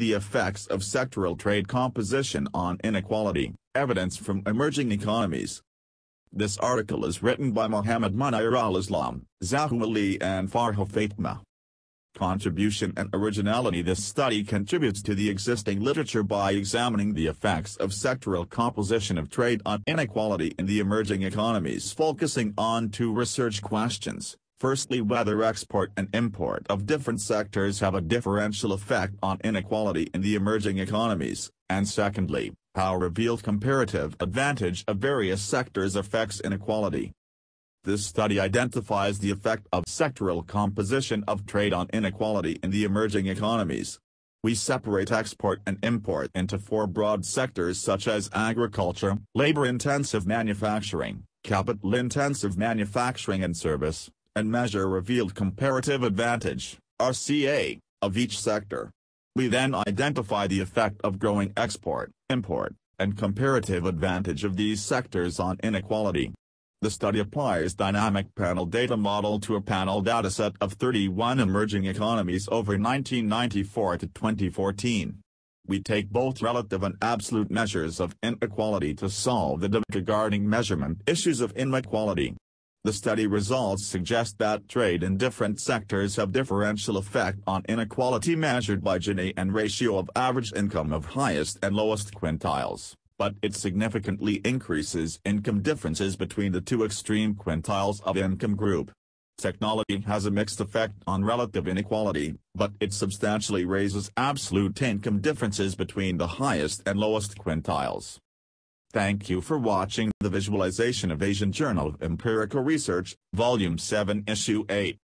The effects of sectoral trade composition on inequality, evidence from emerging economies. This article is written by Mohammed Munir al-Islam, Zahu Ali and Farha Fatma. Contribution and originality This study contributes to the existing literature by examining the effects of sectoral composition of trade on inequality in the emerging economies focusing on two research questions. Firstly whether export and import of different sectors have a differential effect on inequality in the emerging economies, and secondly, how revealed comparative advantage of various sectors affects inequality. This study identifies the effect of sectoral composition of trade on inequality in the emerging economies. We separate export and import into four broad sectors such as agriculture, labor-intensive manufacturing, capital-intensive manufacturing and service, and measure revealed comparative advantage, RCA, of each sector. We then identify the effect of growing export, import, and comparative advantage of these sectors on inequality. The study applies dynamic panel data model to a panel dataset of 31 emerging economies over 1994 to 2014. We take both relative and absolute measures of inequality to solve the regarding measurement issues of inequality. The study results suggest that trade in different sectors have differential effect on inequality measured by Gini and ratio of average income of highest and lowest quintiles, but it significantly increases income differences between the two extreme quintiles of income group. Technology has a mixed effect on relative inequality, but it substantially raises absolute income differences between the highest and lowest quintiles. Thank you for watching the visualization of Asian Journal of Empirical Research, Volume 7 Issue 8.